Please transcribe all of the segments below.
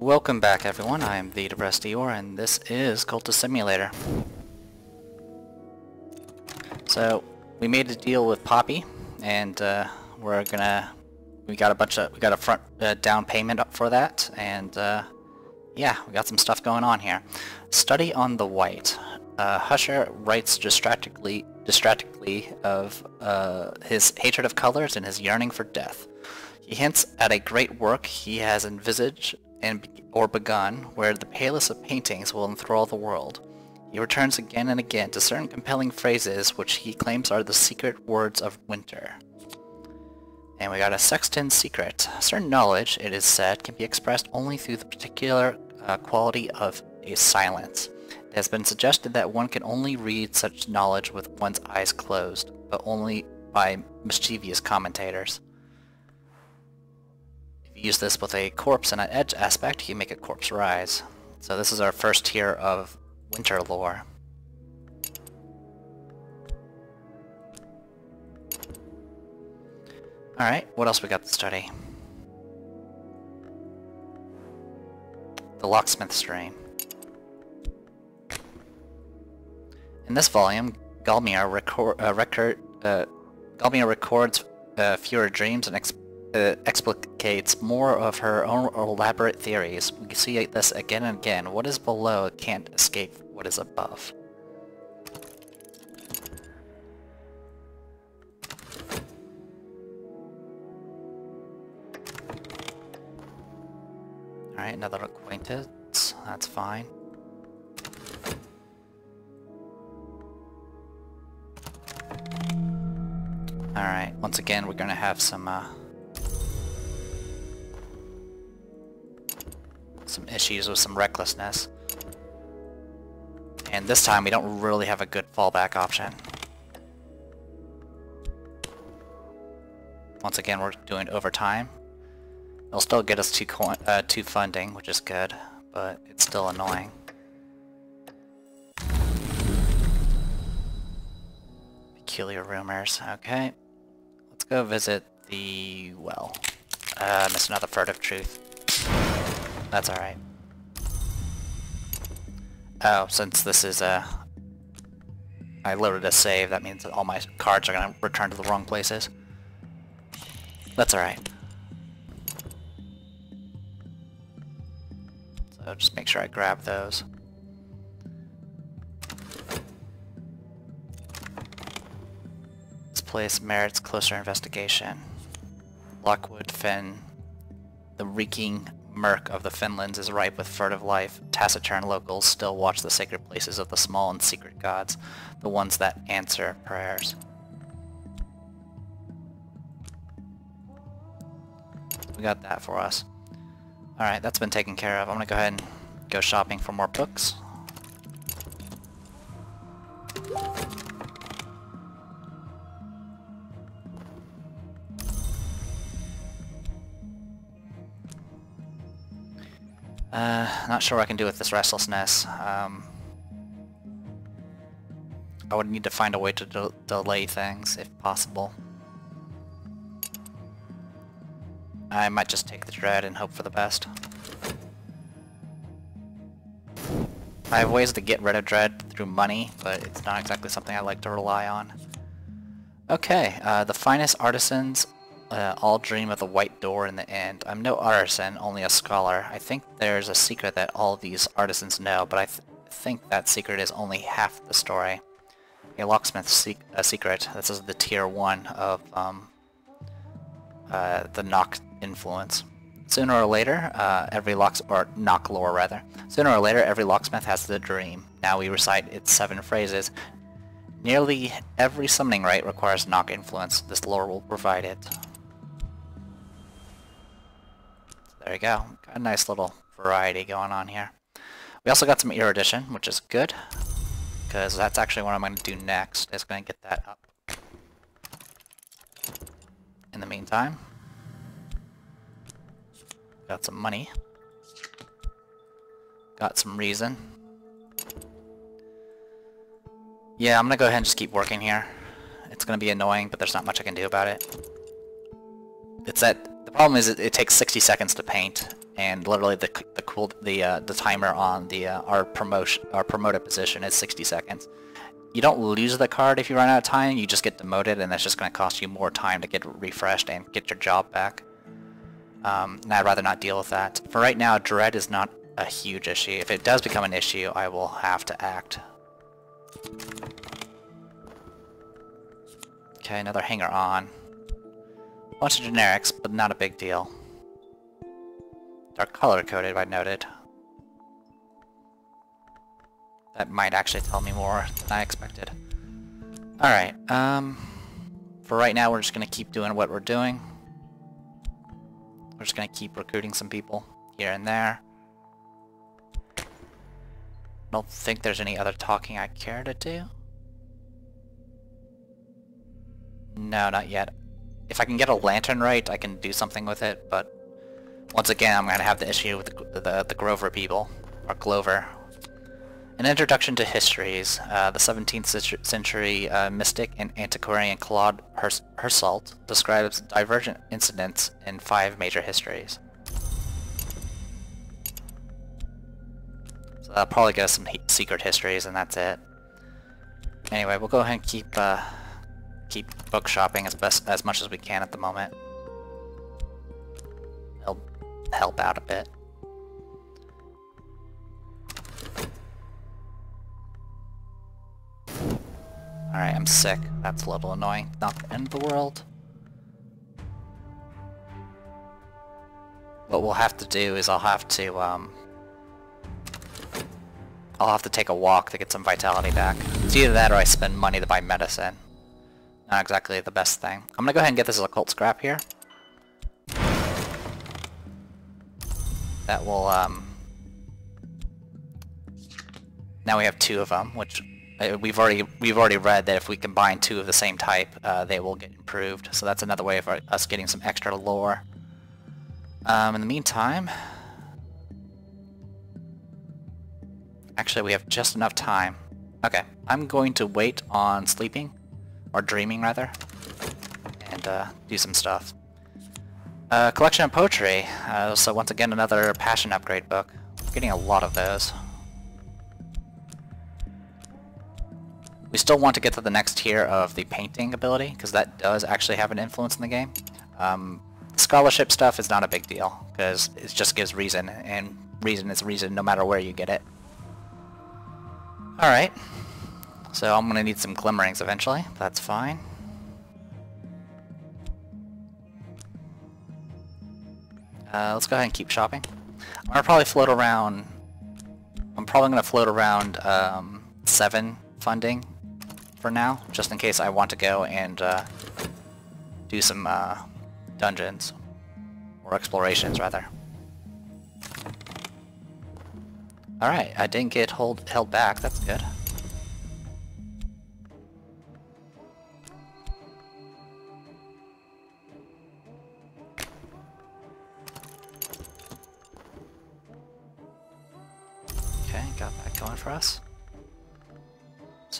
Welcome back everyone, I am the Depressed Eeyore and this is Cultist Simulator. So, we made a deal with Poppy, and uh, we're gonna... We got a bunch of... We got a front uh, down payment up for that, and uh, yeah, we got some stuff going on here. Study on the White. Uh, Husher writes distractingly, distractingly of uh, his hatred of colors and his yearning for death. He hints at a great work he has envisaged and or begun, where the palest of paintings will enthrall the world. He returns again and again to certain compelling phrases which he claims are the secret words of winter. And we got a sexton secret. Certain knowledge, it is said, can be expressed only through the particular uh, quality of a silence. It has been suggested that one can only read such knowledge with one's eyes closed, but only by mischievous commentators use this with a corpse and an edge aspect, you make a corpse rise. So this is our first tier of winter lore. Alright, what else we got to study? The Locksmith Dream. In this volume, Galmir, record, uh, record, uh, Galmir records uh, fewer dreams and uh, explicates more of her own elaborate theories. We see this again and again. What is below can't escape what is above. Alright, another acquaintance. That's fine. Alright, once again we're gonna have some uh, some issues with some recklessness. And this time we don't really have a good fallback option. Once again, we're doing overtime. It'll still get us two, coin uh, two funding, which is good, but it's still annoying. Peculiar rumors. Okay. Let's go visit the well. Uh, miss another furtive truth. That's alright. Oh, since this is a... I loaded a save, that means that all my cards are to return to the wrong places. That's alright. So just make sure I grab those. This place merits closer investigation. Lockwood Fen, the reeking murk of the Fenlands is ripe with furtive life, taciturn locals still watch the sacred places of the small and secret gods, the ones that answer prayers. We got that for us. Alright, that's been taken care of. I'm gonna go ahead and go shopping for more books. Uh, not sure what I can do with this restlessness. Um, I would need to find a way to de delay things, if possible. I might just take the dread and hope for the best. I have ways to get rid of dread through money, but it's not exactly something I like to rely on. Okay, uh, the finest artisans uh, all dream of the white door in the end. I'm no artisan, only a scholar. I think there's a secret that all these artisans know, but I th think that secret is only half the story. A locksmith's se a secret. This is the tier 1 of um, uh, the knock influence. Sooner or later, uh, every locks or Nock lore rather. Sooner or later, every locksmith has the dream. Now we recite its seven phrases. Nearly every summoning rite requires knock influence. This lore will provide it. There you go. Got a nice little variety going on here. We also got some erudition, which is good. Because that's actually what I'm going to do next, is going to get that up. In the meantime, got some money. Got some reason. Yeah, I'm going to go ahead and just keep working here. It's going to be annoying, but there's not much I can do about it. It's that the problem is it, it, takes 60 seconds to paint, and literally the, the cool the uh, the timer on the uh, our promotion our promoted position is 60 seconds. You don't lose the card if you run out of time. You just get demoted, and that's just going to cost you more time to get refreshed and get your job back. Um, and I'd rather not deal with that. For right now, dread is not a huge issue. If it does become an issue, I will have to act. Okay, another hanger on. Bunch of generics, but not a big deal. They're color-coded, I noted. That might actually tell me more than I expected. Alright, um... For right now, we're just gonna keep doing what we're doing. We're just gonna keep recruiting some people here and there. Don't think there's any other talking I care to do. No, not yet. If I can get a lantern right, I can do something with it, but once again, I'm gonna have the issue with the, the, the Grover people, or Glover. An introduction to histories. Uh, the 17th century uh, mystic and antiquarian Claude Herselt describes divergent incidents in five major histories. So that'll probably get us some secret histories, and that's it. Anyway, we'll go ahead and keep uh, keep book shopping as best as much as we can at the moment. It'll help out a bit. Alright, I'm sick. That's a little annoying. Not the end of the world. What we'll have to do is I'll have to, um... I'll have to take a walk to get some vitality back. It's either that or I spend money to buy medicine. Not exactly the best thing. I'm gonna go ahead and get this occult scrap here. That will, um... Now we have two of them, which uh, we've already we've already read that if we combine two of the same type, uh, they will get improved. So that's another way of our, us getting some extra lore. Um, in the meantime, actually we have just enough time. Okay, I'm going to wait on sleeping or dreaming rather, and uh, do some stuff. Uh, collection of poetry. Uh, so once again, another passion upgrade book. getting a lot of those. We still want to get to the next tier of the painting ability, because that does actually have an influence in the game. Um, scholarship stuff is not a big deal, because it just gives reason, and reason is reason no matter where you get it. Alright, so I'm gonna need some glimmerings eventually. That's fine. Uh, let's go ahead and keep shopping. I'm gonna probably float around. I'm probably gonna float around um, seven funding for now, just in case I want to go and uh, do some uh, dungeons or explorations rather. Alright, I didn't get hold held back, that's good.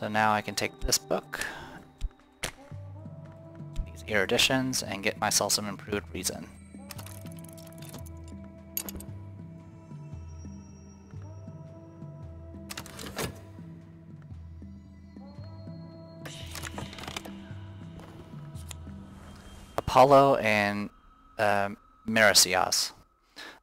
So now I can take this book, these eruditions, and get myself some improved reason. Apollo and Marsyas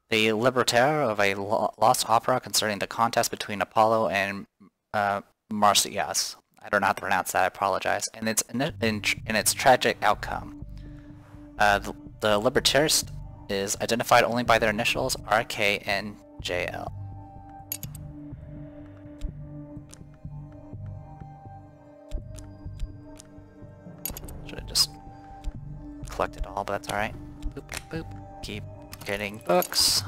the libretto of a lost opera concerning the contest between Apollo and uh, Marsyas. I don't know how to pronounce that, I apologize. And its, in, in, in its tragic outcome. Uh, the, the librettist is identified only by their initials RKNJL. Should have just collected all, but that's alright. Boop, boop, keep getting books.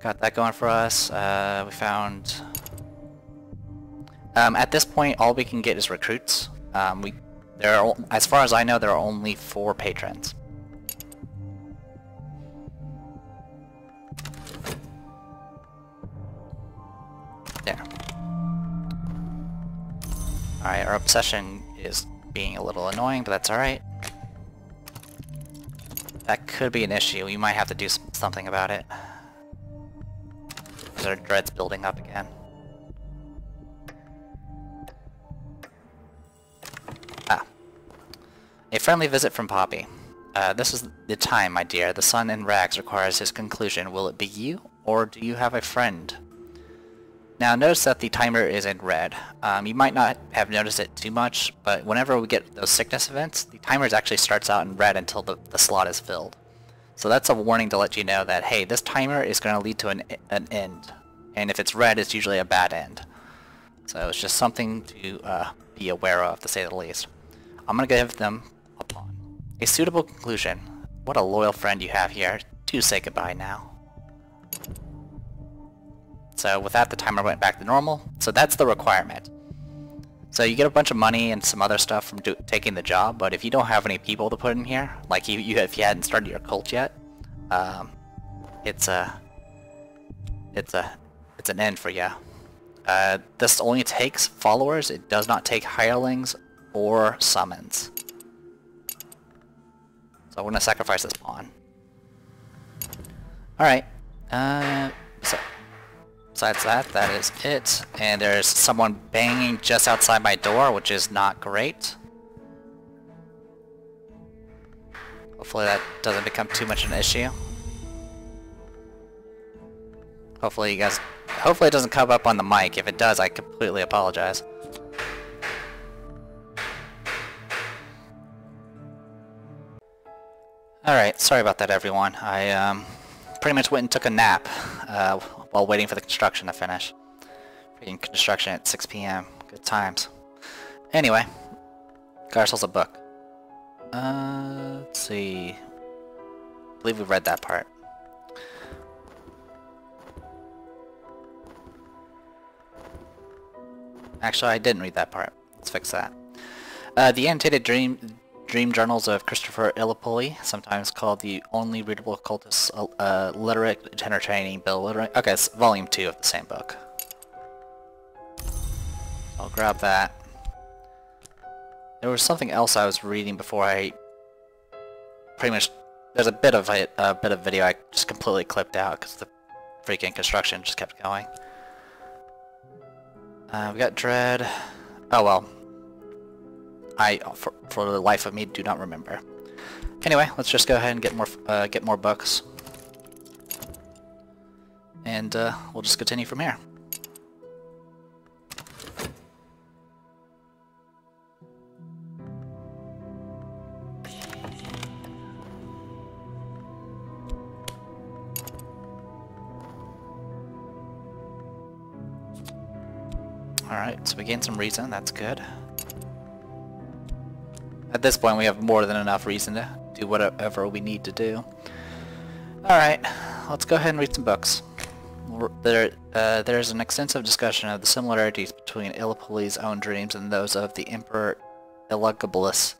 Got that going for us. Uh, we found... Um, at this point, all we can get is recruits. Um, we, there are, as far as I know, there are only four patrons. There. Alright, our obsession is being a little annoying, but that's alright. That could be an issue. You might have to do something about it. Because our dread's building up again. A friendly visit from Poppy. Uh, this is the time, my dear. The sun in rags requires his conclusion. Will it be you, or do you have a friend? Now notice that the timer is in red. Um, you might not have noticed it too much, but whenever we get those sickness events, the timer actually starts out in red until the, the slot is filled. So that's a warning to let you know that, hey, this timer is going to lead to an, an end. And if it's red, it's usually a bad end. So it's just something to uh, be aware of, to say the least. I'm going to give them a. A suitable conclusion. What a loyal friend you have here. Do say goodbye now. So with that, the timer went back to normal. So that's the requirement. So you get a bunch of money and some other stuff from taking the job, but if you don't have any people to put in here, like you, you if you hadn't started your cult yet, um, it's a, it's a, it's an end for you. Uh, this only takes followers. It does not take hirelings or summons. So I'm gonna sacrifice this pawn. All right. Uh, so Besides that, that is it. And there's someone banging just outside my door, which is not great. Hopefully that doesn't become too much of an issue. Hopefully you guys... Hopefully it doesn't come up on the mic. If it does, I completely apologize. Alright, sorry about that everyone. I um, pretty much went and took a nap. Uh, while waiting for the construction to finish. Freaking construction at 6 p.m. Good times. Anyway, got ourselves a book. Uh, let's see. I believe we read that part. Actually, I didn't read that part. Let's fix that. Uh, the annotated dream Dream Journals of Christopher Illopoly, sometimes called the only readable occultist uh, literate entertaining bill literate. Okay, it's volume 2 of the same book. I'll grab that. There was something else I was reading before I pretty much there's a bit of a, a bit of video I just completely clipped out because the freaking construction just kept going. Uh, we got Dread. Oh well, I, for, for the life of me, do not remember. Anyway, let's just go ahead and get more uh, get more books, and uh, we'll just continue from here. Alright, so we gained some reason, that's good. At this point we have more than enough reason to do whatever we need to do. Alright, let's go ahead and read some books. There, uh, there's an extensive discussion of the similarities between Illopoly's own dreams and those of the Emperor Elagabalus,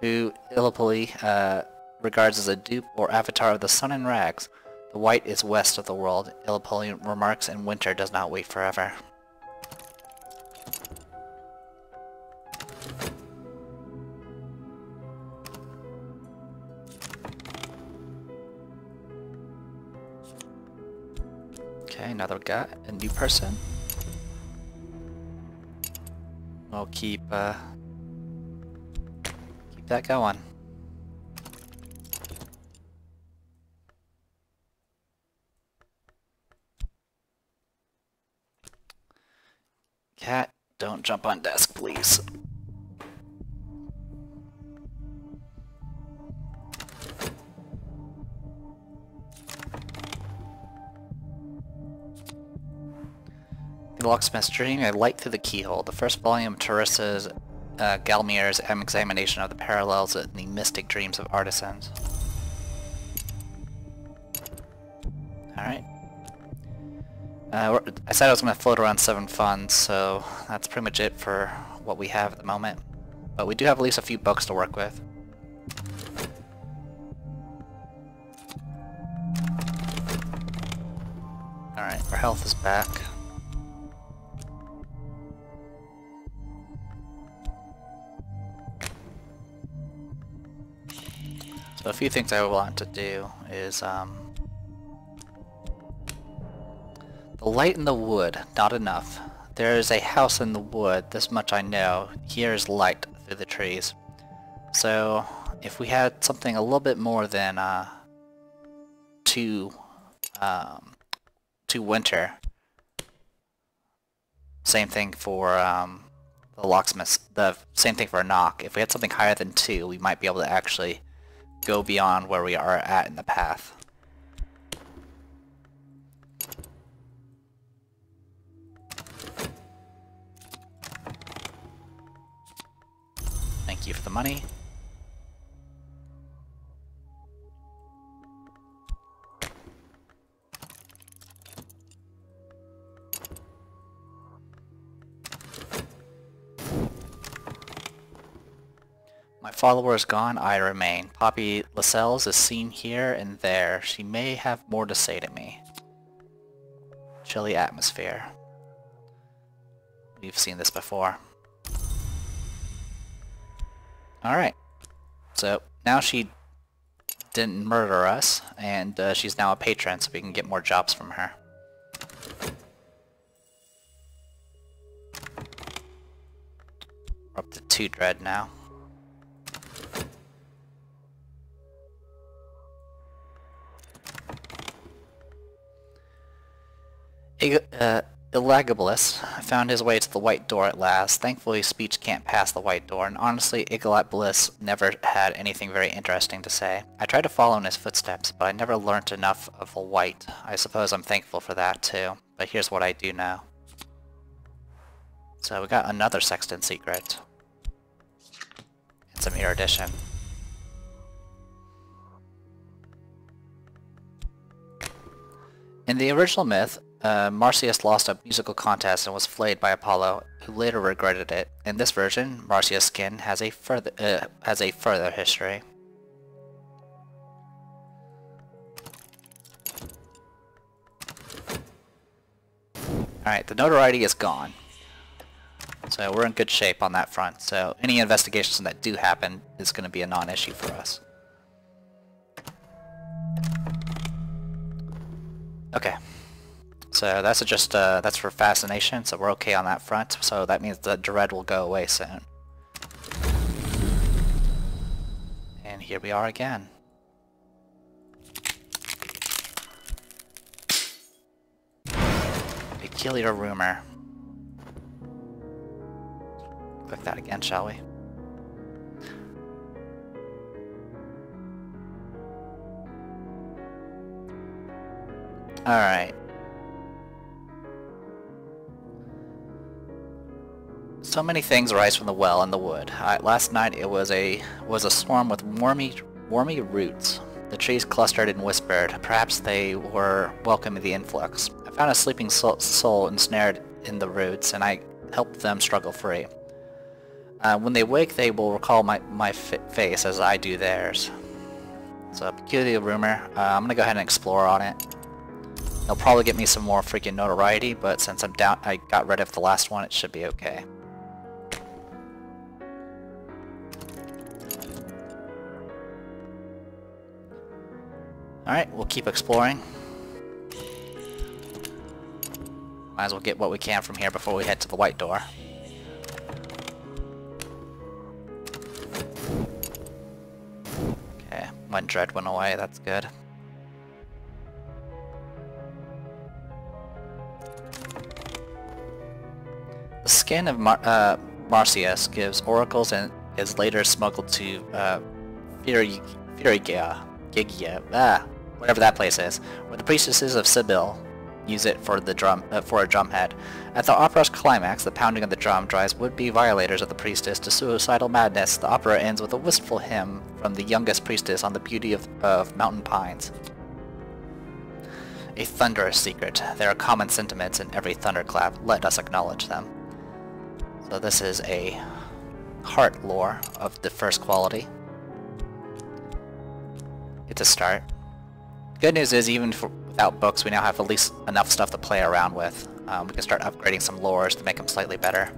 who Illopoly uh, regards as a dupe or avatar of the sun in rags. The white is west of the world, Illopoly remarks, and winter does not wait forever. Okay, another guy, a new person. We'll keep, uh, keep that going. Cat, don't jump on desk, please. Locksmith's Dream, a light through the keyhole. The first volume of Teresa's uh, Galmier's examination of the parallels in the mystic dreams of artisans. Alright. Uh, I said I was going to float around 7 funds, so that's pretty much it for what we have at the moment. But we do have at least a few books to work with. Alright, our health is back. A few things I want to do is, um, The light in the wood, not enough. There is a house in the wood, this much I know. Here is light through the trees. So, if we had something a little bit more than, uh, two, um, two winter. Same thing for, um, the locksmith, the same thing for a knock. If we had something higher than two, we might be able to actually go beyond where we are at in the path. Thank you for the money. My follower is gone, I remain. Poppy Lascelles is seen here and there. She may have more to say to me. Chilly atmosphere. We've seen this before. Alright. So, now she didn't murder us, and uh, she's now a patron, so we can get more jobs from her. We're up to two dread now. Uh, found his way to the White Door at last. Thankfully, speech can't pass the White Door, and honestly, Igalat Bliss never had anything very interesting to say. I tried to follow in his footsteps, but I never learnt enough of the White. I suppose I'm thankful for that, too. But here's what I do know. So we got another Sexton secret. And some erudition. In the original myth, uh, Marsyas lost a musical contest and was flayed by Apollo, who later regretted it. In this version, Marsyas' skin has a further uh, has a further history. Alright, the notoriety is gone. So we're in good shape on that front. So any investigations that do happen is going to be a non-issue for us. Okay. So that's just uh, that's for fascination, so we're okay on that front. So that means the dread will go away soon. And here we are again. Peculiar rumor. Click that again, shall we? Alright. So many things rise from the well in the wood. last night it was a was a swarm with wormy, wormy roots. The trees clustered and whispered. Perhaps they were welcoming the influx. I found a sleeping soul, ensnared in the roots, and I helped them struggle free. Uh, when they wake, they will recall my, my face as I do theirs. So, a peculiar rumor. Uh, I'm gonna go ahead and explore on it. They'll probably get me some more freaking notoriety, but since I'm down, I got rid of the last one, it should be okay. Alright, we'll keep exploring. Might as well get what we can from here before we head to the white door. Okay, one dread went away, that's good. The skin of Mar uh, Marsyas gives oracles and is later smuggled to uh, Firigia, Gigia, ah, whatever that place is, where the priestesses of Sibyl use it for the drum uh, for a drumhead. At the opera's climax, the pounding of the drum drives would-be violators of the priestess to suicidal madness. The opera ends with a wistful hymn from the youngest priestess on the beauty of, of mountain pines. A thunderous secret. There are common sentiments in every thunderclap. Let us acknowledge them. So this is a heart lore of the first quality. It's a start. Good news is, even for, without books, we now have at least enough stuff to play around with. Um, we can start upgrading some lores to make them slightly better.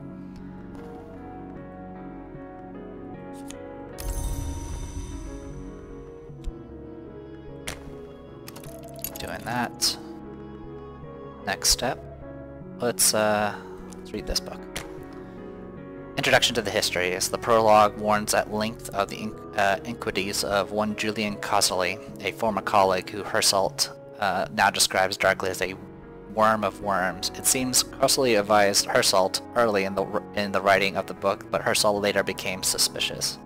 Doing that. next step. Let's, uh, let's read this book. Introduction to the Histories. The prologue warns at length of the uh, iniquities of one Julian Cosoli, a former colleague who Herselt uh, now describes darkly as a worm of worms. It seems Cosoli advised Herselt early in the in the writing of the book, but Herselt later became suspicious.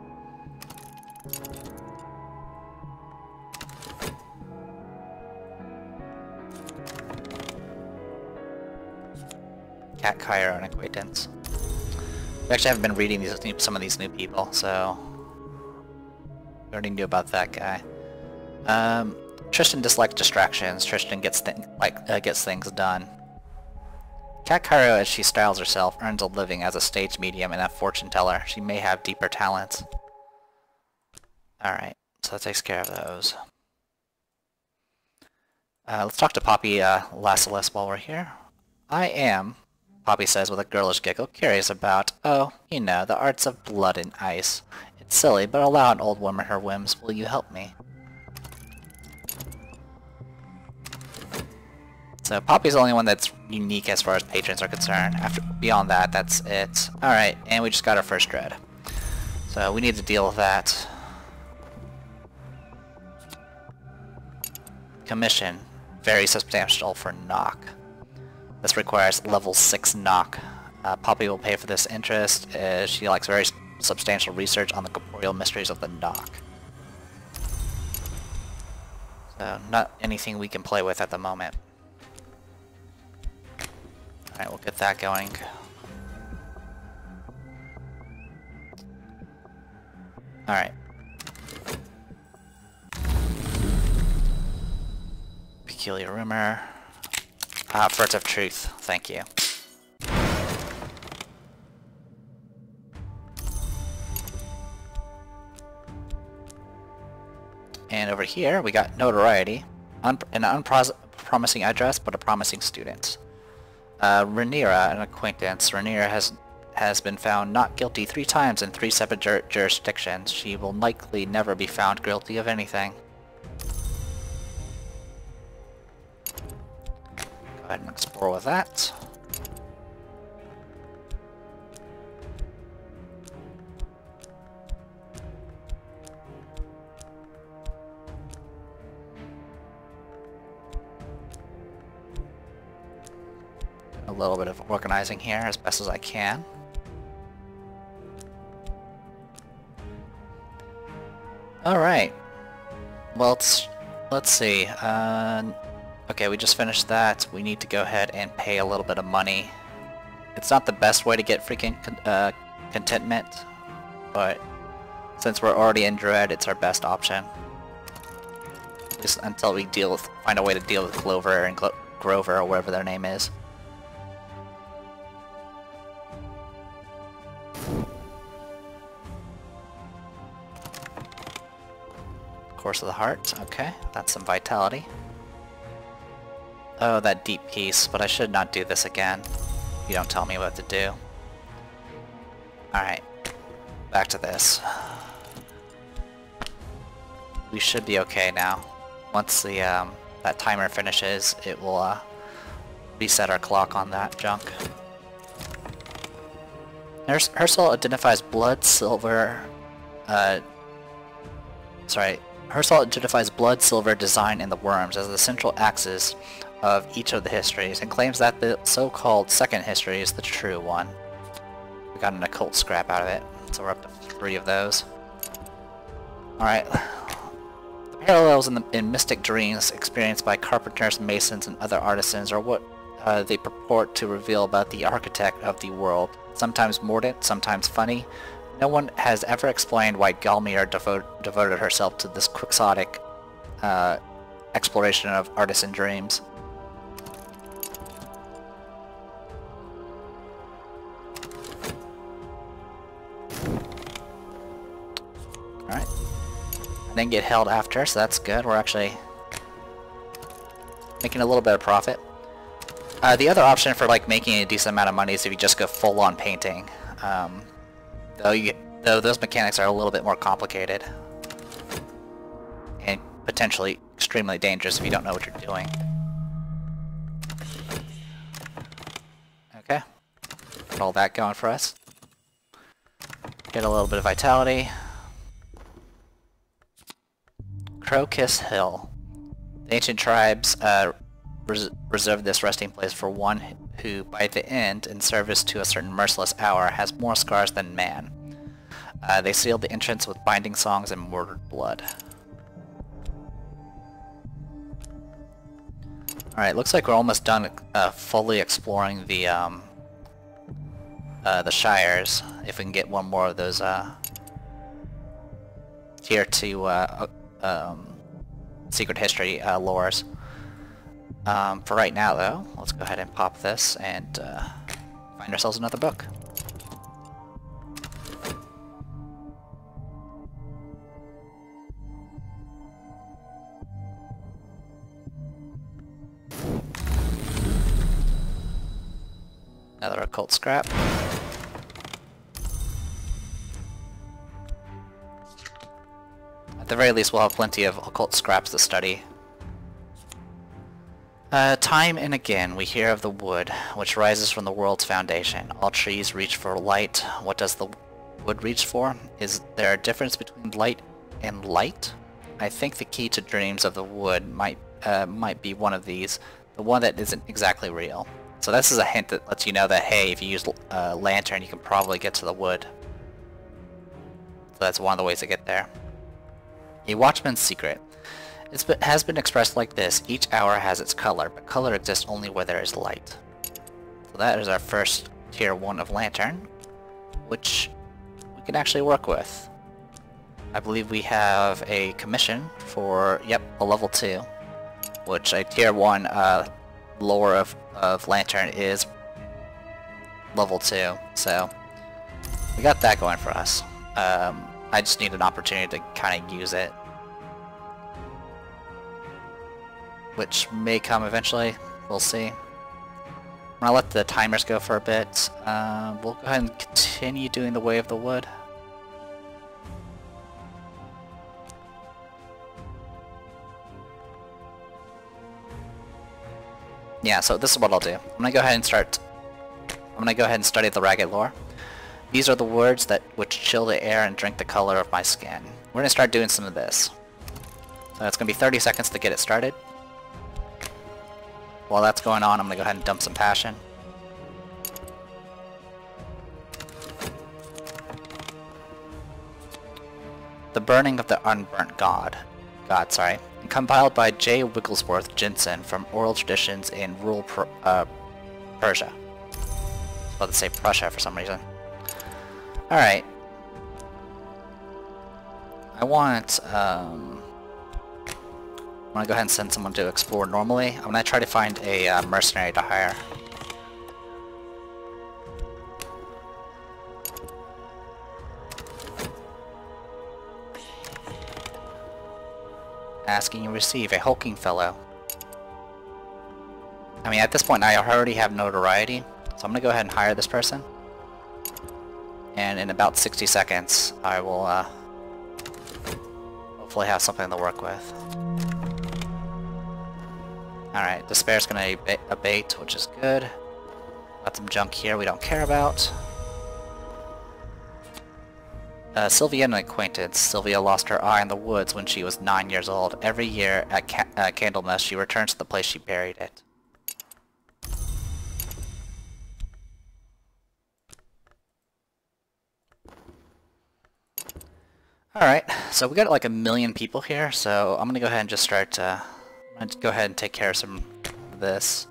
Cat Cairo, an acquaintance. We actually haven't been reading these some of these new people, so we already knew about that guy. Um, Tristan dislikes distractions. Tristan gets like uh, gets things done. Cat Cairo, as she styles herself, earns a living as a stage medium and a fortune teller. She may have deeper talents. Alright, so that takes care of those. Uh, let's talk to Poppy uh, Lascelles while we're here. I am Poppy says with a girlish giggle, curious about, oh, you know, the arts of blood and ice. It's silly, but allow an old woman her whims. Will you help me? So Poppy's the only one that's unique as far as patrons are concerned. After Beyond that, that's it. Alright, and we just got our first dread. So we need to deal with that. Commission. Very substantial for knock. This requires level 6 knock. Uh, Poppy will pay for this interest. Uh, she likes very substantial research on the corporeal mysteries of the knock. So, not anything we can play with at the moment. Alright, we'll get that going. Alright. Peculiar rumor. Ah, Birds of Truth. Thank you. And over here, we got notoriety. Un an unpromising address, but a promising student. Uh, Renira, an acquaintance. Renira has has been found not guilty three times in three separate jur jurisdictions. She will likely never be found guilty of anything. Go ahead and explore with that. A little bit of organizing here as best as I can. Alright. Well, let's, let's see. Uh, Okay, we just finished that. We need to go ahead and pay a little bit of money. It's not the best way to get freaking con uh, contentment, but since we're already in Dread, it's our best option. Just until we deal with, find a way to deal with Clover and Glo Grover or whatever their name is. Course of the Heart, okay, that's some vitality. Oh, that deep piece, but I should not do this again. You don't tell me what to do. Alright, back to this. We should be okay now. Once the um, that timer finishes, it will uh, reset our clock on that junk. Herselt identifies blood, silver, uh, sorry, Herselt identifies blood, silver, design, and the worms as the central axis of each of the histories and claims that the so-called second history is the true one. We got an occult scrap out of it, so we're up to three of those. Alright. The parallels in, the, in mystic dreams experienced by carpenters, masons, and other artisans are what uh, they purport to reveal about the architect of the world. Sometimes mordant, sometimes funny. No one has ever explained why devote, devoted herself to this quixotic uh, exploration of artisan dreams. Alright. Then get held after, so that's good. We're actually making a little bit of profit. Uh, the other option for like making a decent amount of money is if you just go full on painting. Um, though, you, though those mechanics are a little bit more complicated. And potentially extremely dangerous if you don't know what you're doing. Get all that going for us. Get a little bit of vitality. Crowkiss Hill. The ancient tribes uh, res reserved this resting place for one who, by the end, in service to a certain merciless hour, has more scars than man. Uh, they sealed the entrance with binding songs and murdered blood. Alright, looks like we're almost done uh, fully exploring the um, uh, the Shires. If we can get one more of those uh, tier 2 uh, um, secret history uh, lores. Um, for right now though, let's go ahead and pop this and uh, find ourselves another book. Another occult scrap. At the very least we'll have plenty of occult scraps to study. Uh, time and again we hear of the wood, which rises from the world's foundation. All trees reach for light. What does the wood reach for? Is there a difference between light and light? I think the key to dreams of the wood might uh, might be one of these, the one that isn't exactly real. So this is a hint that lets you know that, hey, if you use a uh, lantern, you can probably get to the wood. So that's one of the ways to get there. A Watchman's Secret. It has been expressed like this, each hour has its color, but color exists only where there is light. So that is our first tier 1 of Lantern, which we can actually work with. I believe we have a commission for, yep, a level 2, which a tier 1 uh, lore of, of Lantern is level 2, so we got that going for us. Um, I just need an opportunity to kind of use it. Which may come eventually. We'll see. I'm gonna let the timers go for a bit. Uh, we'll go ahead and continue doing the Way of the Wood. Yeah, so this is what I'll do. I'm gonna go ahead and start... I'm gonna go ahead and study the Ragged Lore. These are the words that which chill the air and drink the color of my skin. We're gonna start doing some of this. So it's gonna be 30 seconds to get it started. While that's going on, I'm gonna go ahead and dump some passion. The Burning of the Unburnt God. God, sorry. Compiled by J. Wigglesworth Jensen from Oral Traditions in Rural uh, Persia. I was about to say Prussia for some reason. Alright. I want, um... I want to go ahead and send someone to explore normally. I'm going to try to find a uh, mercenary to hire. Asking you receive a hulking fellow. I mean, at this point I already have notoriety, so I'm going to go ahead and hire this person and in about 60 seconds I will uh, hopefully have something to work with. Alright, Despair's gonna abate, which is good. Got some junk here we don't care about. Uh, Sylvia an acquaintance. Sylvia lost her eye in the woods when she was 9 years old. Every year at Ca uh, Candlemas she returns to the place she buried it. Alright, so we got like a million people here, so I'm gonna go ahead and just start, uh, I'm gonna go ahead and take care of some of this.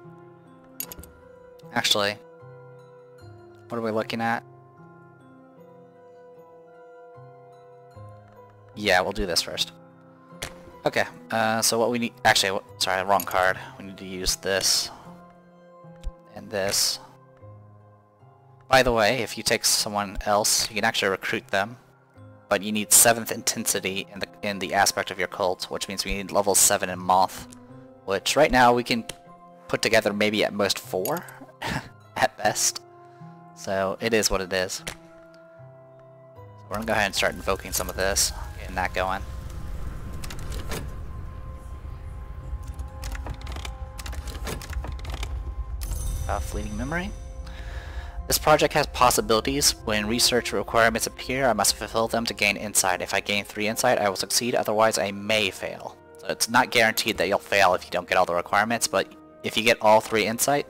Actually, what are we looking at? Yeah, we'll do this first. Okay, uh, so what we need, actually, sorry, wrong card. We need to use this and this. By the way, if you take someone else, you can actually recruit them but you need 7th intensity in the in the aspect of your cult, which means we need level 7 in Moth, which right now we can put together maybe at most 4, at best. So it is what it is. So we're gonna go ahead and start invoking some of this, getting that going. Uh, fleeting memory. This project has possibilities. When research requirements appear, I must fulfill them to gain insight. If I gain 3 insight, I will succeed, otherwise I may fail. So it's not guaranteed that you'll fail if you don't get all the requirements, but if you get all 3 insight,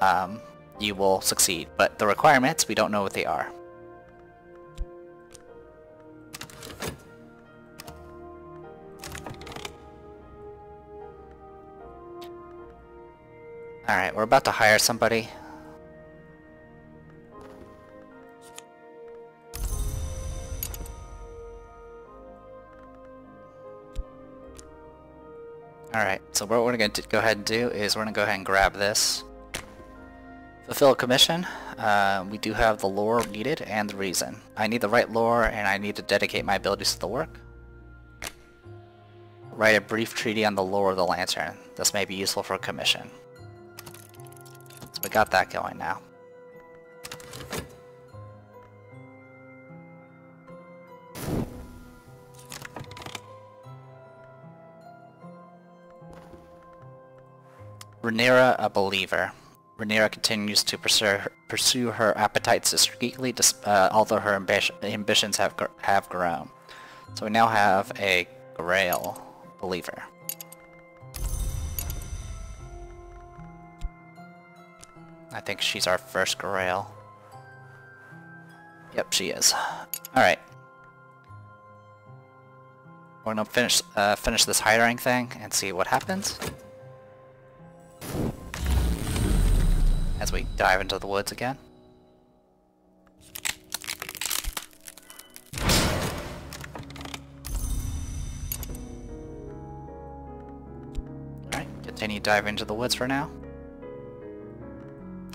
um, you will succeed. But the requirements, we don't know what they are. Alright, we're about to hire somebody. Alright, so what we're going to go ahead and do is we're going to go ahead and grab this. Fulfill a commission. Uh, we do have the lore needed and the reason. I need the right lore and I need to dedicate my abilities to the work. Write a brief treaty on the lore of the lantern. This may be useful for a commission. So we got that going now. Renira, a believer. Renira continues to pursue her, pursue her appetites discreetly, uh, although her ambi ambitions have gr have grown. So we now have a Grail believer. I think she's our first Grail. Yep, she is. Alright. We're gonna finish uh, finish this hiring thing and see what happens. As we dive into the woods again. Alright, continue dive into the woods for now.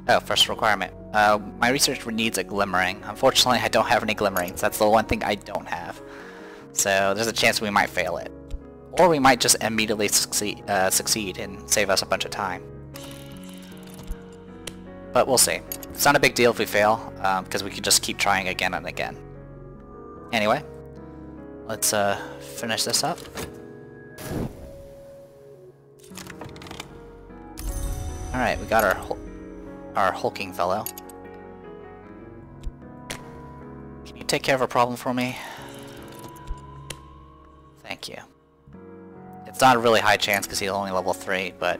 Oh, first requirement. Uh, my research needs a glimmering. Unfortunately, I don't have any glimmerings. That's the one thing I don't have. So there's a chance we might fail it. Or we might just immediately succeed, uh, succeed and save us a bunch of time. But we'll see. It's not a big deal if we fail, um, because we can just keep trying again and again. Anyway, let's uh, finish this up. Alright, we got our our hulking fellow. Can you take care of a problem for me? Thank you. It's not a really high chance because he's only level 3, but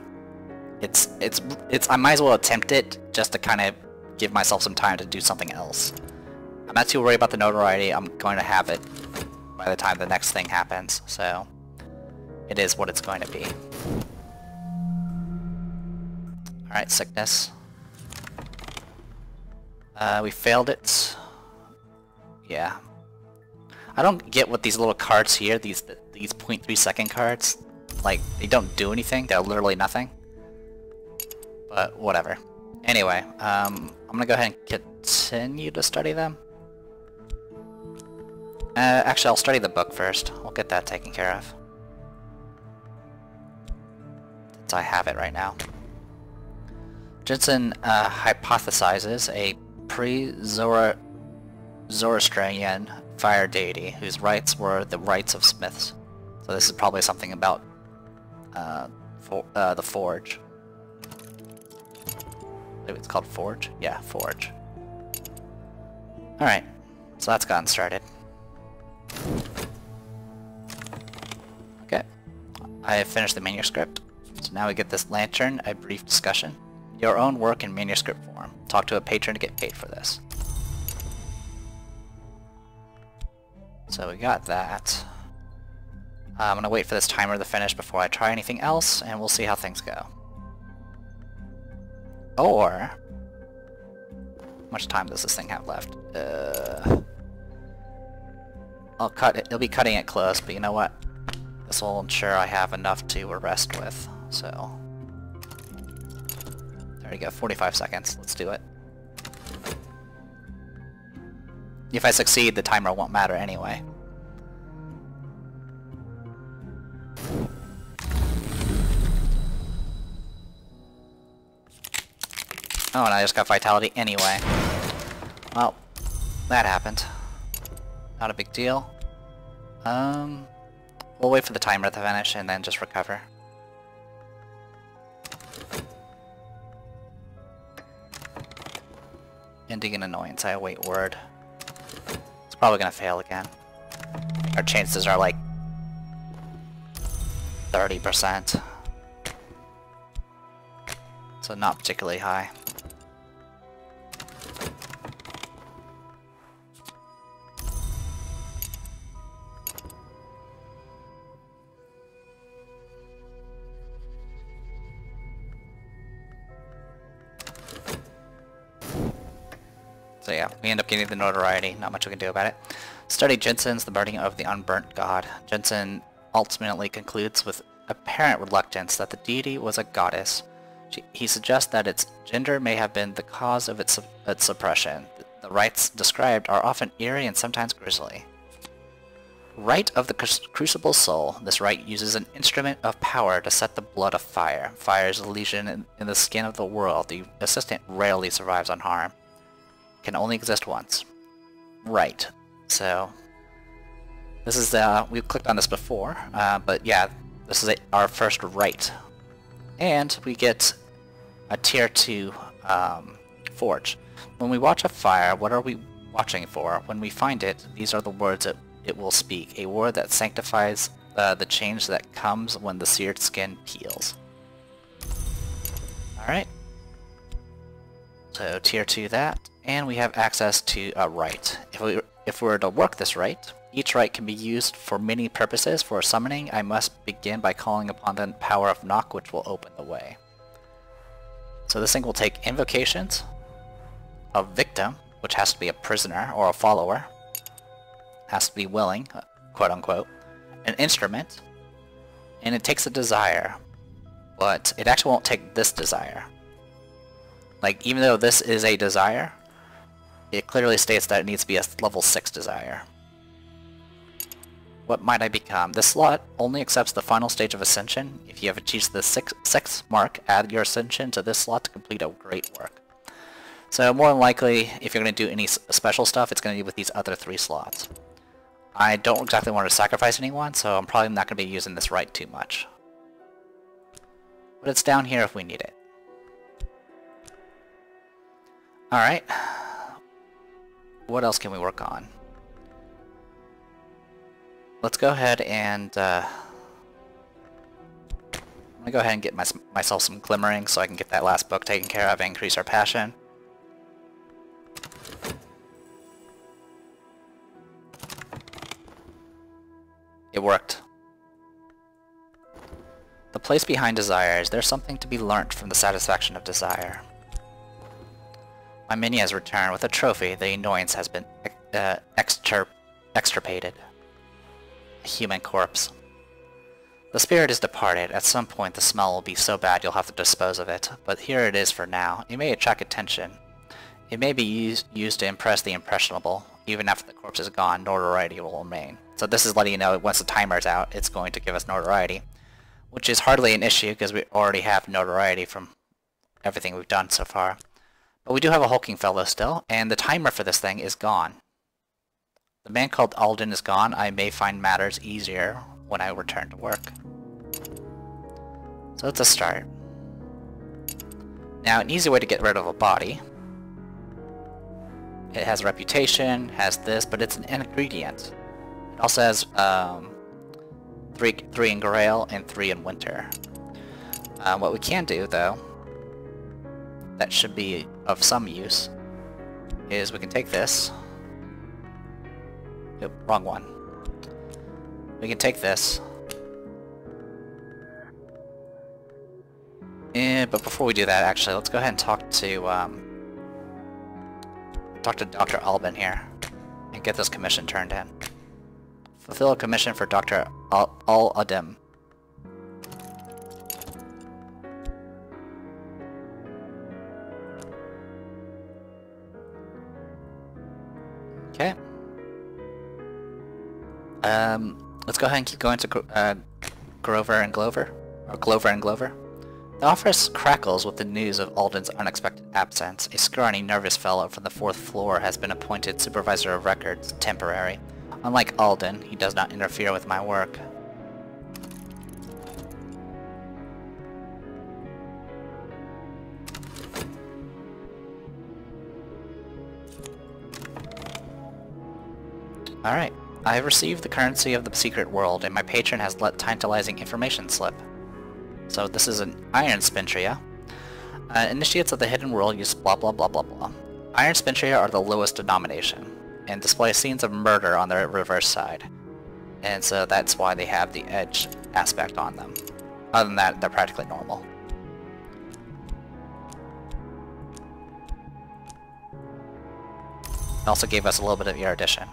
it's, it's, it's, I might as well attempt it just to kind of give myself some time to do something else. I'm not too worried about the notoriety, I'm going to have it by the time the next thing happens, so it is what it's going to be. Alright, sickness. Uh, we failed it. Yeah. I don't get what these little cards here, these these 0.3 second cards, like, they don't do anything, they're literally nothing. But whatever. Anyway, um, I'm gonna go ahead and continue to study them. Uh, actually, I'll study the book first. We'll get that taken care of. Since I have it right now. Jensen uh, hypothesizes a pre-Zoroastrian fire deity whose rites were the rites of smiths. So this is probably something about uh, for, uh, the forge believe it's called Forge? Yeah, Forge. Alright, so that's gotten started. Okay, I have finished the manuscript. So now we get this lantern, a brief discussion. Your own work in manuscript form. Talk to a patron to get paid for this. So we got that. I'm gonna wait for this timer to finish before I try anything else, and we'll see how things go. Or... How much time does this thing have left? Uh, I'll cut it. It'll be cutting it close, but you know what? This will ensure I have enough to rest with, so... There we go, 45 seconds. Let's do it. If I succeed, the timer won't matter anyway. Oh, and I just got Vitality anyway. Well, that happened. Not a big deal. Um, we'll wait for the timer to finish and then just recover. Ending in annoyance. I await word. It's probably gonna fail again. Our chances are like 30%. So not particularly high. End up getting the notoriety, not much we can do about it. Study Jensen's The Burning of the Unburnt God. Jensen ultimately concludes with apparent reluctance that the deity was a goddess. She, he suggests that its gender may have been the cause of its, its suppression. The, the rites described are often eerie and sometimes grisly. Rite of the Crucible Soul. This rite uses an instrument of power to set the blood afire. Fire is a lesion in, in the skin of the world. The assistant rarely survives unharmed can only exist once. Right. So, this is, uh, we've clicked on this before, uh, but yeah, this is a, our first rite. And we get a tier 2 um, forge. When we watch a fire, what are we watching for? When we find it, these are the words that it will speak. A word that sanctifies uh, the change that comes when the seared skin peels. Alright. So tier 2 that and we have access to a right. If we, if we were to work this right, each right can be used for many purposes. For summoning, I must begin by calling upon the power of Knock, which will open the way. So this thing will take invocations, a victim, which has to be a prisoner or a follower, has to be willing, uh, quote unquote, an instrument, and it takes a desire, but it actually won't take this desire. Like, even though this is a desire, it clearly states that it needs to be a level 6 desire. What might I become? This slot only accepts the final stage of Ascension. If you have achieved the 6th six mark, add your Ascension to this slot to complete a great work. So more than likely, if you're going to do any special stuff, it's going to be with these other three slots. I don't exactly want to sacrifice anyone, so I'm probably not going to be using this right too much. But it's down here if we need it. Alright what else can we work on? Let's go ahead and uh, I'm gonna go ahead and get my, myself some glimmering so I can get that last book taken care of and increase our passion. It worked. The place behind desire. Is there something to be learnt from the satisfaction of desire? My mini has returned with a trophy. The annoyance has been uh, extirpated. A human corpse. The spirit is departed. At some point the smell will be so bad you'll have to dispose of it, but here it is for now. It may attract attention. It may be used, used to impress the impressionable. Even after the corpse is gone, notoriety will remain. So this is letting you know once the timer is out, it's going to give us notoriety. Which is hardly an issue because we already have notoriety from everything we've done so far. But we do have a hulking fellow still, and the timer for this thing is gone. The man called Alden is gone. I may find matters easier when I return to work. So it's a start. Now, an easy way to get rid of a body. It has a reputation, has this, but it's an ingredient. It also has um, three, three in Grail and three in Winter. Uh, what we can do, though, that should be of some use is we can take this. Yep, wrong one. We can take this. Eh, but before we do that, actually, let's go ahead and talk to, um, talk to Dr. Albin here, and get this commission turned in. Fulfill a commission for Dr. Al-Adim. Okay. Um, let's go ahead and keep going to uh, Grover and Glover, or Glover and Glover. The office crackles with the news of Alden's unexpected absence. A scrawny, nervous fellow from the fourth floor has been appointed supervisor of records, temporary. Unlike Alden, he does not interfere with my work. Alright. I have received the currency of the secret world, and my patron has let tantalizing information slip. So this is an iron spintria. Uh, initiates of the hidden world use blah blah blah blah blah. Iron spintria are the lowest denomination, and display scenes of murder on their reverse side. And so that's why they have the edge aspect on them. Other than that, they're practically normal. It also gave us a little bit of erudition.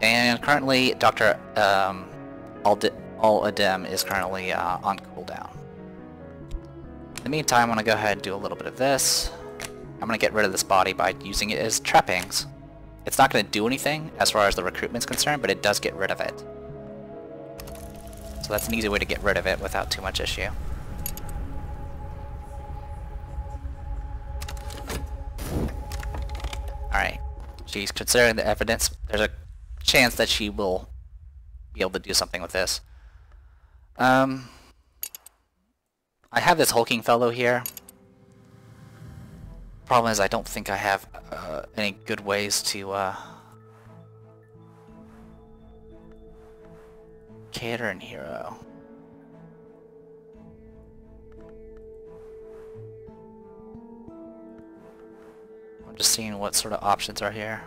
And currently, Dr. Um, Al-Adim is currently uh, on cooldown. In the meantime, I'm going to go ahead and do a little bit of this. I'm going to get rid of this body by using it as trappings. It's not going to do anything as far as the recruitment's concerned, but it does get rid of it. So that's an easy way to get rid of it without too much issue. Alright. She's considering the evidence. There's a chance that she will be able to do something with this. Um, I have this hulking fellow here. Problem is I don't think I have uh, any good ways to uh, cater and hero. I'm just seeing what sort of options are here.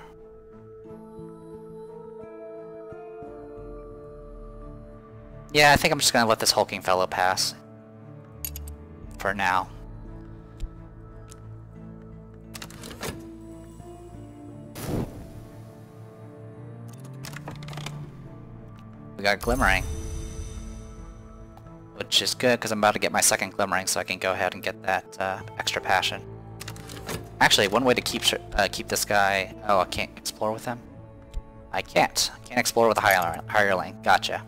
Yeah, I think I'm just gonna let this hulking fellow pass. For now. We got Glimmering. Which is good, because I'm about to get my second Glimmering, so I can go ahead and get that uh, extra passion. Actually, one way to keep uh, keep this guy... Oh, I can't explore with him? I can't. I can't explore with a hireling. Gotcha.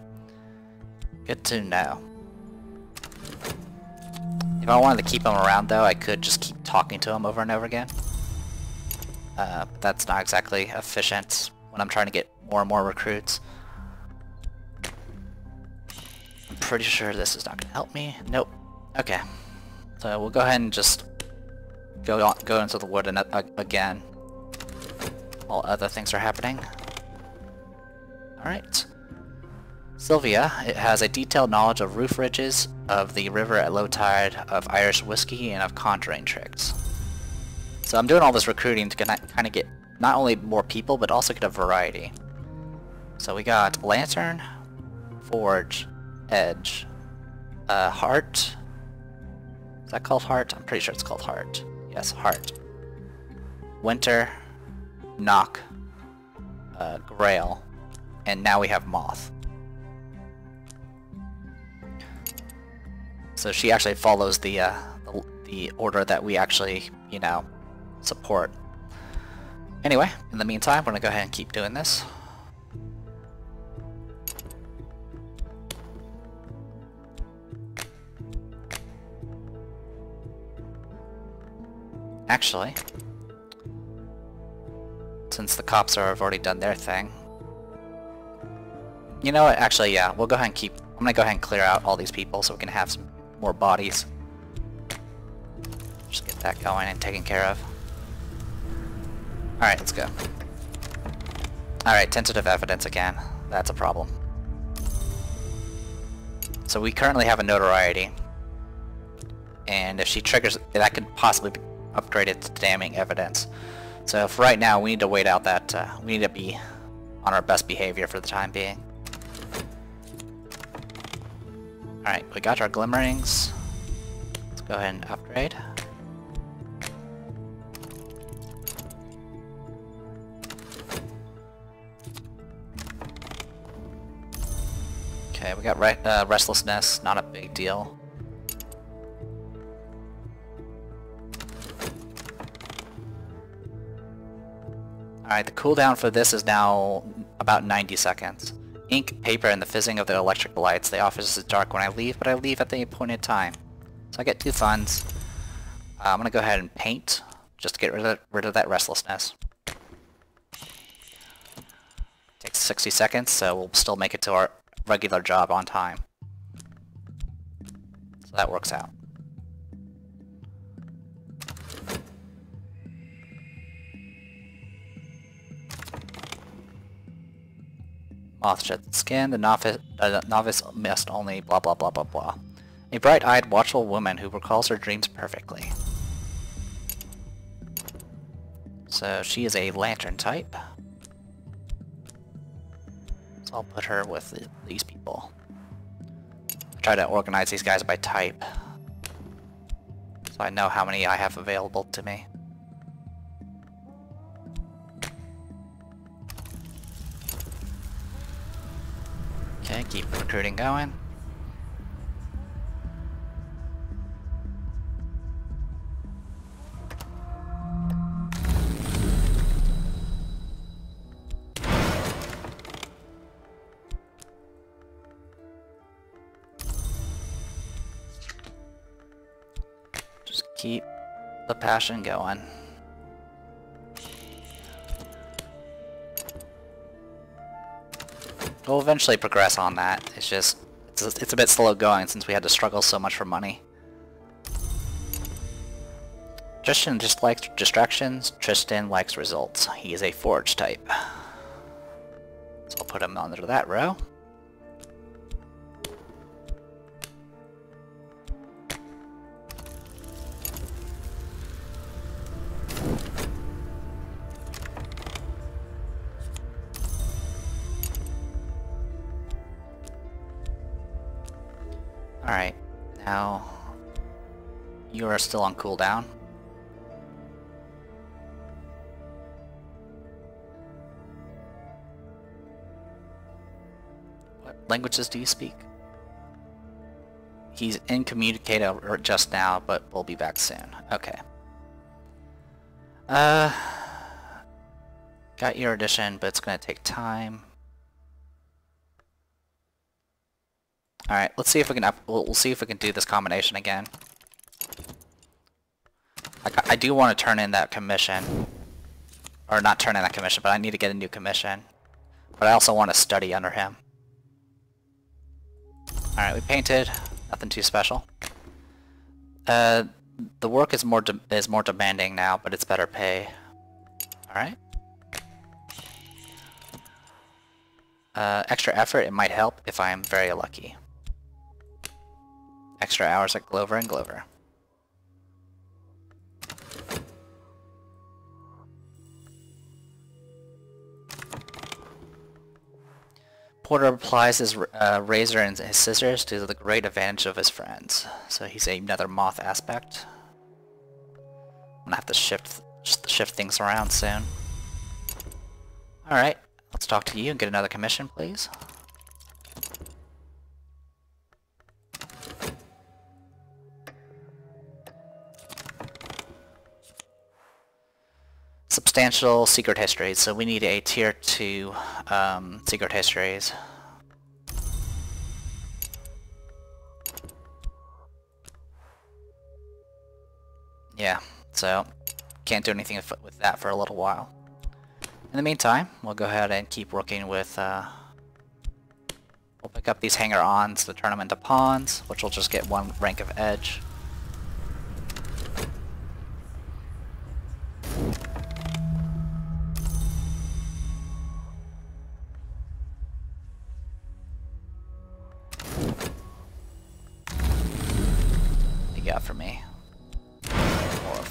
Good to know. If I wanted to keep him around, though, I could just keep talking to him over and over again. Uh, but that's not exactly efficient when I'm trying to get more and more recruits. I'm pretty sure this is not going to help me. Nope. Okay. So we'll go ahead and just go on, go into the wood and, uh, again while other things are happening. Alright. Sylvia it has a detailed knowledge of roof ridges, of the river at low tide, of Irish whiskey, and of conjuring tricks. So I'm doing all this recruiting to kind of get not only more people, but also get a variety. So we got Lantern, Forge, Edge, uh, Heart. Is that called Heart? I'm pretty sure it's called Heart. Yes, Heart. Winter, Knock, uh, Grail, and now we have Moth. So she actually follows the, uh, the, the order that we actually, you know, support. Anyway, in the meantime, we're gonna go ahead and keep doing this. Actually, since the cops are, have already done their thing, you know what, actually yeah, we'll go ahead and keep, I'm gonna go ahead and clear out all these people so we can have some more bodies. Just get that going and taken care of. Alright, let's go. Alright, tentative evidence again. That's a problem. So we currently have a notoriety. And if she triggers, that could possibly be upgraded to damning evidence. So for right now, we need to wait out that, uh, we need to be on our best behavior for the time being. Alright, we got our glimmerings. Let's go ahead and upgrade. Okay, we got re uh, restlessness, not a big deal. Alright, the cooldown for this is now about 90 seconds. Ink, paper, and the fizzing of the electric lights. The office is dark when I leave, but I leave at the appointed time. So I get two funds. Uh, I'm gonna go ahead and paint, just to get rid of, rid of that restlessness. Takes 60 seconds, so we'll still make it to our regular job on time. So that works out. Shed skin. The novice, uh, novice must only blah blah blah blah blah. A bright-eyed, watchful woman who recalls her dreams perfectly. So she is a lantern type. So I'll put her with these people. I'll Try to organize these guys by type. So I know how many I have available to me. Recruiting going. Just keep the passion going. We'll eventually progress on that. It's just, it's a, it's a bit slow going since we had to struggle so much for money. Tristan just likes distractions, Tristan likes results. He is a forge type. So I'll put him under that row. Still on cooldown. What languages do you speak? He's incommunicado just now, but we'll be back soon. Okay. Uh, got your addition, but it's gonna take time. Alright, let's see if we can up we'll, we'll, see if we can do this combination again. I, do want to turn in that commission. Or not turn in that commission, but I need to get a new commission. But I also want to study under him. Alright, we painted. Nothing too special. Uh, the work is more is more demanding now, but it's better pay. Alright. Uh, extra effort, it might help if I am very lucky. Extra hours at Glover and Glover. Porter applies his uh, razor and his scissors to the great advantage of his friends. So he's another moth aspect. I'm gonna have to shift shift things around soon. Alright, let's talk to you and get another commission, please. Substantial secret histories, so we need a tier 2 um, secret histories. Yeah, so can't do anything with that for a little while. In the meantime, we'll go ahead and keep working with, uh, we'll pick up these hanger-ons to turn them into pawns, which will just get one rank of edge.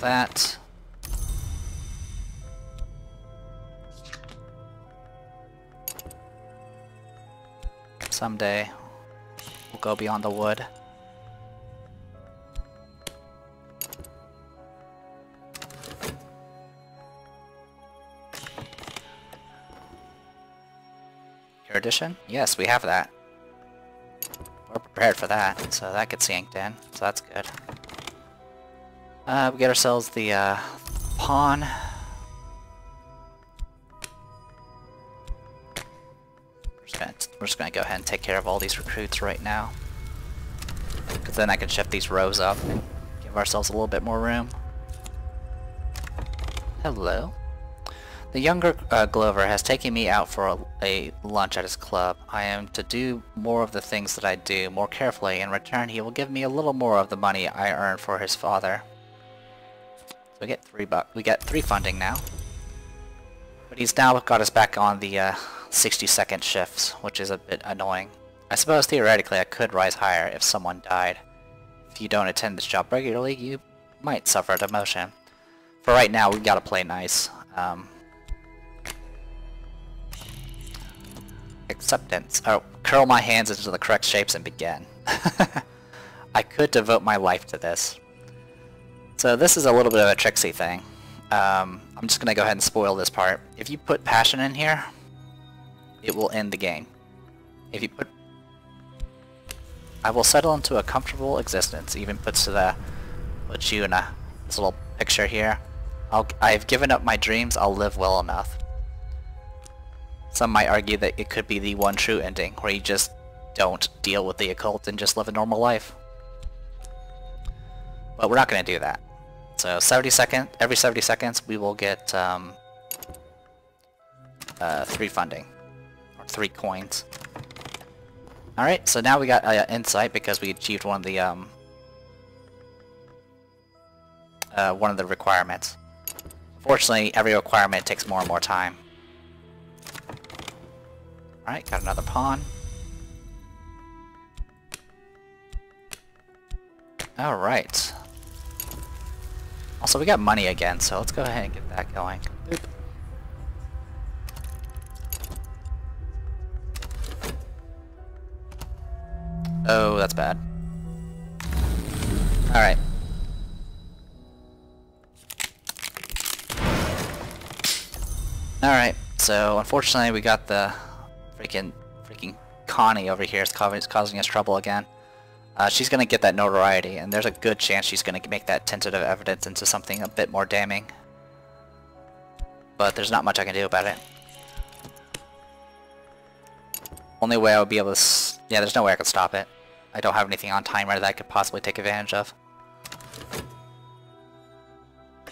That. Someday, we'll go beyond the wood. Your addition? Yes, we have that. We're prepared for that, so that gets yanked in, so that's good. Uh, we get ourselves the uh, pawn. We're just, gonna, we're just gonna go ahead and take care of all these recruits right now. Because then I can shift these rows up and give ourselves a little bit more room. Hello. The younger uh, Glover has taken me out for a, a, lunch at his club. I am to do more of the things that I do more carefully. In return, he will give me a little more of the money I earn for his father. We get three buck. We get three funding now. But he's now got us back on the uh, 60 second shifts, which is a bit annoying. I suppose theoretically I could rise higher if someone died. If you don't attend this job regularly, you might suffer a demotion. For right now, we gotta play nice. Um, acceptance. Oh, curl my hands into the correct shapes and begin. I could devote my life to this. So this is a little bit of a tricksy thing. Um, I'm just gonna go ahead and spoil this part. If you put passion in here, it will end the game. If you put... I will settle into a comfortable existence, even puts to the... Put you in a this little picture here. I'll, I've given up my dreams, I'll live well enough. Some might argue that it could be the one true ending, where you just don't deal with the occult and just live a normal life. But we're not going to do that. So 70 second, every 70 seconds we will get um, uh, three funding, or three coins. Alright, so now we got uh, insight because we achieved one of the um, uh, one of the requirements. Fortunately, every requirement takes more and more time. Alright, got another pawn. Alright. Also, we got money again, so let's go ahead and get that going. Oh, that's bad. Alright. Alright, so unfortunately we got the freaking freaking Connie over here is causing us trouble again. Uh, she's going to get that notoriety, and there's a good chance she's going to make that tentative evidence into something a bit more damning. But there's not much I can do about it. Only way I would be able to... yeah, there's no way I could stop it. I don't have anything on timer that I could possibly take advantage of.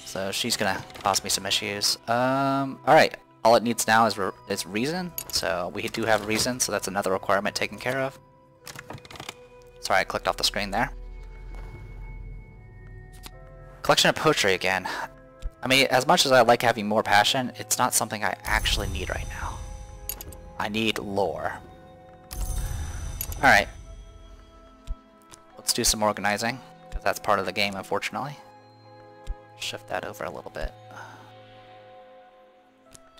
So she's gonna cause me some issues. Um, alright. All it needs now is, re is reason. So we do have reason, so that's another requirement taken care of. Sorry, I clicked off the screen there. Collection of poetry again. I mean, as much as I like having more passion, it's not something I actually need right now. I need lore. Alright. Let's do some organizing, because that's part of the game, unfortunately. Shift that over a little bit.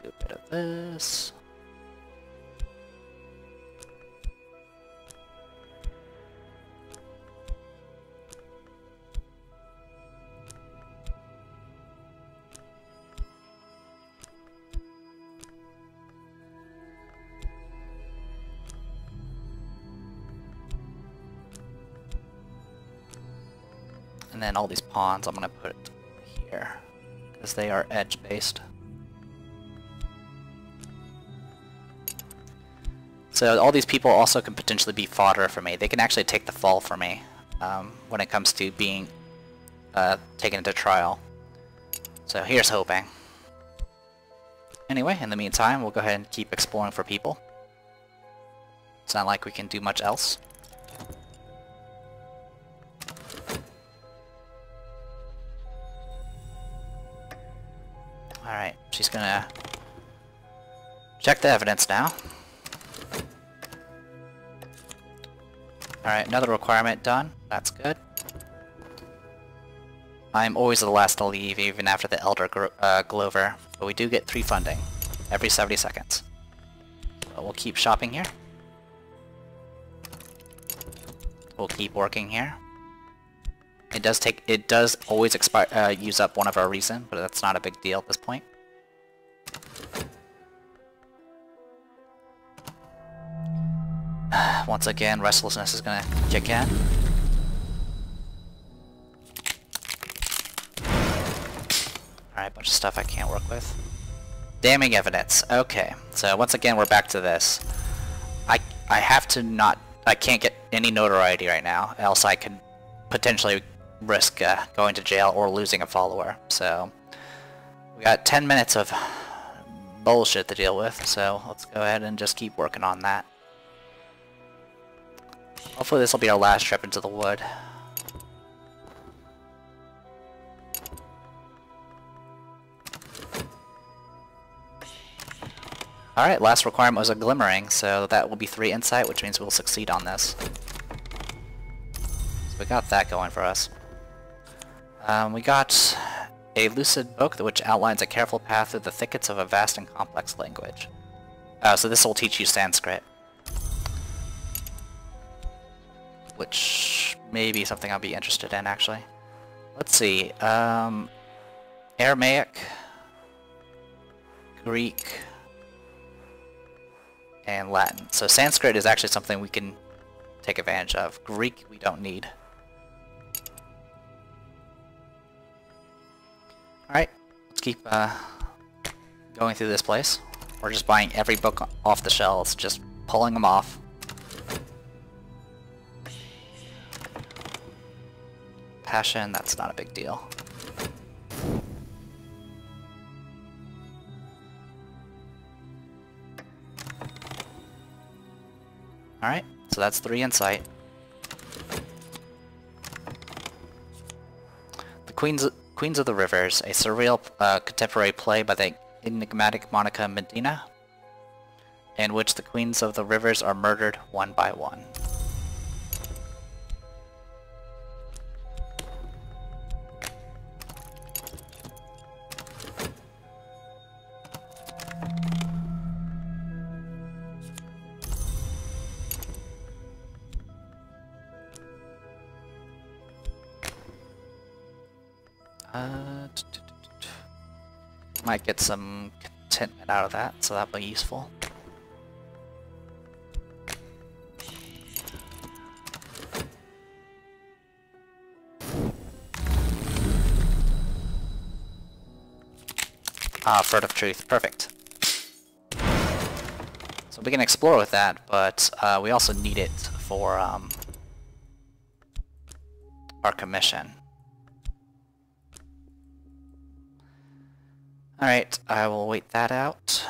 Do a bit of this. And then all these pawns I'm going to put here, because they are edge-based. So all these people also can potentially be fodder for me. They can actually take the fall for me um, when it comes to being uh, taken into trial. So here's hoping. Anyway, in the meantime, we'll go ahead and keep exploring for people. It's not like we can do much else. She's gonna check the evidence now. Alright, another requirement done. That's good. I'm always the last to leave, even after the Elder uh, Glover, but we do get 3 funding every 70 seconds. So we'll keep shopping here. We'll keep working here. It does take, it does always expire, uh, use up one of our reason, but that's not a big deal at this point. Once again, restlessness is gonna kick in. Alright, bunch of stuff I can't work with. Damning evidence. Okay, so once again we're back to this. I I have to not... I can't get any notoriety right now, else I could potentially risk uh, going to jail or losing a follower. So we got 10 minutes of bullshit to deal with, so let's go ahead and just keep working on that. Hopefully this will be our last trip into the wood. Alright, last requirement was a glimmering, so that will be 3 insight, which means we'll succeed on this. So we got that going for us. Um, we got a lucid book which outlines a careful path through the thickets of a vast and complex language. Uh, so this will teach you Sanskrit. Which may be something I'll be interested in, actually. Let's see. Um, Aramaic, Greek, and Latin. So Sanskrit is actually something we can take advantage of. Greek we don't need. Alright, let's keep uh, going through this place. We're just buying every book off the shelves, just pulling them off. Passion, that's not a big deal. Alright, so that's three insight. The Queens, Queens of the Rivers, a surreal uh, contemporary play by the enigmatic Monica Medina, in which the Queens of the Rivers are murdered one by one. Uh, might get some contentment out of that, so that'll be useful. Ah, Fruit of Truth. Perfect. So we can explore with that, but uh, we also need it for um, our commission. Alright, I will wait that out.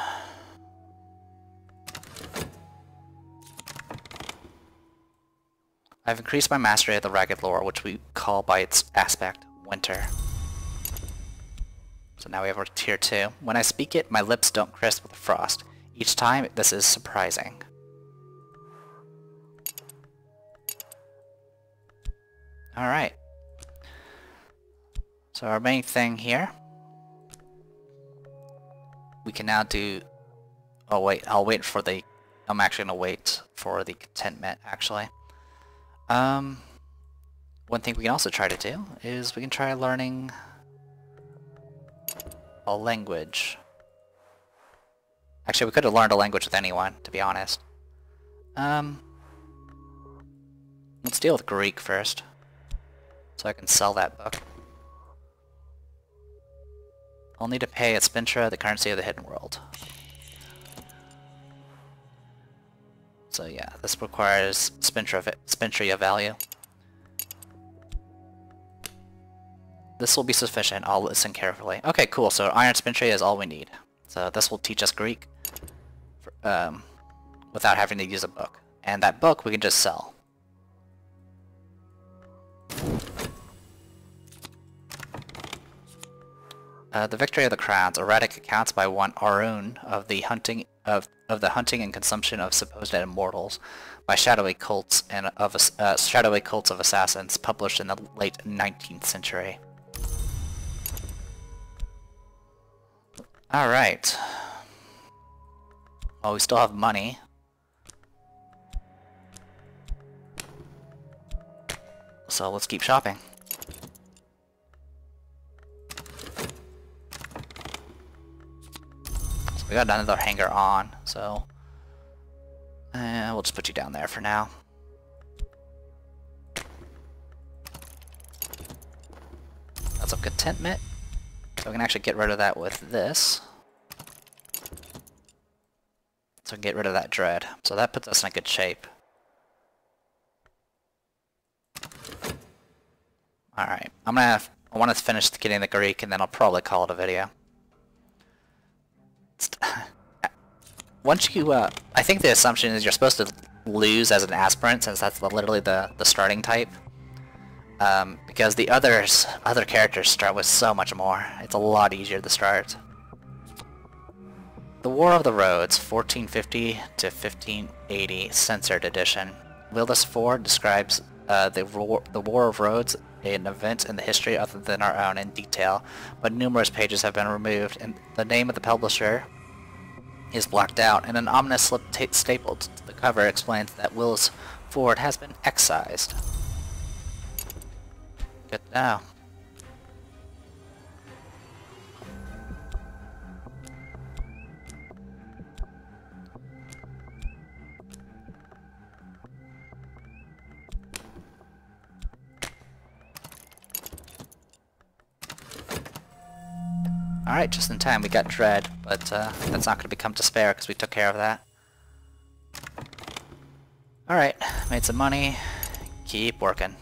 I've increased my mastery of the Ragged Lore, which we call by its aspect, Winter. So now we have our tier 2. When I speak it, my lips don't crisp with frost. Each time, this is surprising. Alright. So our main thing here we can now do... Oh wait, I'll wait for the... I'm actually going to wait for the contentment, actually. Um, one thing we can also try to do is we can try learning a language. Actually, we could have learned a language with anyone, to be honest. Um, let's deal with Greek first, so I can sell that book. I'll need to pay at Spintra the currency of the hidden world. So yeah, this requires Spintra, Spintria value. This will be sufficient, I'll listen carefully. Okay, cool, so Iron Spintria is all we need. So this will teach us Greek for, um, without having to use a book. And that book we can just sell. Uh, the victory of the crowns, erratic accounts by one Arun of the hunting of of the hunting and consumption of supposed immortals by shadowy cults and of uh, shadowy cults of assassins, published in the late 19th century. All right. Well, we still have money. So let's keep shopping. We got another hanger on, so... Uh, we'll just put you down there for now. That's a contentment. So we can actually get rid of that with this. So we can get rid of that dread. So that puts us in a good shape. Alright, I'm gonna have, I want to finish getting the Greek and then I'll probably call it a video. once you, uh, I think the assumption is you're supposed to lose as an aspirant since that's literally the, the starting type. Um, because the others, other characters start with so much more. It's a lot easier to start. The War of the Roads, 1450 to 1580, censored edition. Willis Ford describes uh, the, war, the War of Roads, an event in the history other than our own in detail, but numerous pages have been removed, and the name of the publisher is blocked out, and an ominous slip stapled to the cover explains that Willis Ford has been excised. Good now. Alright, just in time. We got Dread, but uh, that's not going to become Despair because we took care of that. Alright, made some money. Keep working.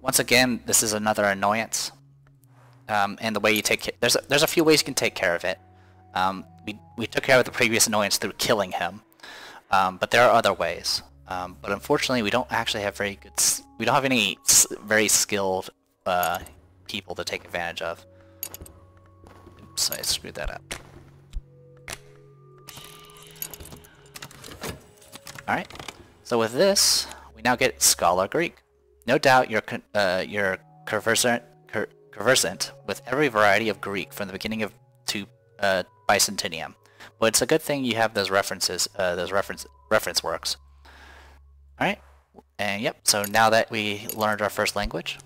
Once again, this is another annoyance. Um, and the way you take there's a, there's a few ways you can take care of it. Um, we, we took care of the previous annoyance through killing him, um, but there are other ways. Um, but unfortunately, we don't actually have very good. We don't have any very skilled uh, people to take advantage of. Oops, I screwed that up. Alright, so with this, we now get Scholar Greek. No doubt you're, uh, you're conversant, conversant with every variety of Greek from the beginning of to uh, Byzantium. But it's a good thing you have those references, uh, those reference reference works. Alright, and yep, so now that we learned our first language,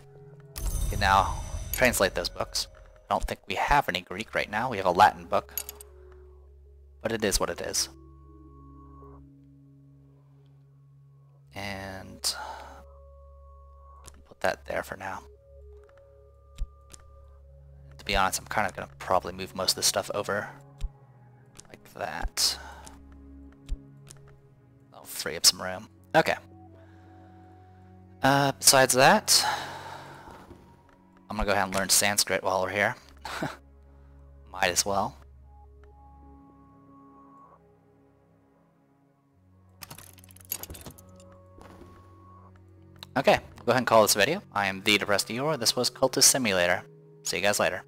we can now translate those books. I don't think we have any Greek right now. We have a Latin book. But it is what it is. And put that there for now. To be honest, I'm kind of going to probably move most of this stuff over like that. I'll free up some room. Okay. Uh, besides that, I'm gonna go ahead and learn Sanskrit while we're here. Might as well. Okay, go ahead and call this video. I am The Depressed Eeyore. This was Cultist Simulator. See you guys later.